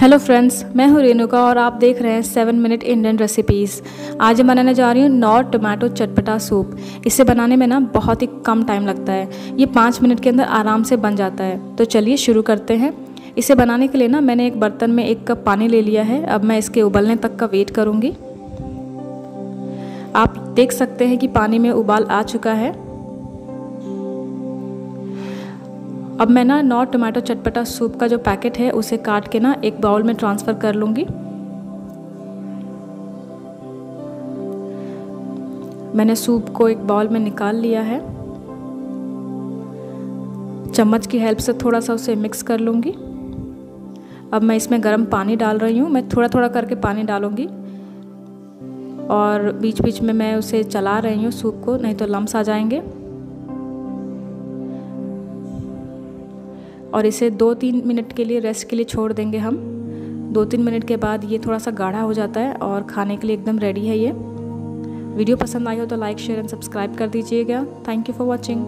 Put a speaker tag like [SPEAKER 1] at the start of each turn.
[SPEAKER 1] Hello friends मैं हूँ रेणुका और आप देख रहे हैं सेवन मिनट इंडियन रेसिपीज़ आज मैं बनाने जा रही हूँ नॉट टोमेटो चटपटा सूप इसे बनाने में ना बहुत ही कम टाइम लगता है. ये पाँच मिनट के अंदर आराम से बन जाता है. तो चलिए शुरू करते हैं. इसे बनाने के लिए ना मैंने एक बर्तन में एक कप पानी ले लिया है. अब मैं इसके उबलने तक का वेट करूँगी. आप देख सकते हैं कि पानी में उबाल आ चुका है. अब मैं ना नौ टमाटो चटपटा सूप का जो पैकेट है, उसे काट के ना एक बाउल में ट्रांसफ़र कर लूँगी। मैंने सूप को एक बाउल में निकाल लिया है। चम्मच की हेल्प से थोड़ा सा उसे मिक्स कर लूँगी। अब मैं इसमें गर्म पानी डाल रही हूँ, मैं थोड़ा थोड़ा करके पानी डालूँगी। और बीच बीच में मैं उसे चला रही हूँ सूप को, नहीं तो लम्स आ जाएँगे। और इसे दो तीन मिनट के लिए रेस्ट के लिए छोड़ देंगे हम। दो तीन मिनट के बाद ये थोड़ा सा गाढ़ा हो जाता है और खाने के लिए एकदम रेडी है ये। वीडियो पसंद आई हो तो लाइक शेयर एंड सब्सक्राइब कर दीजिएगा। Thank you for watching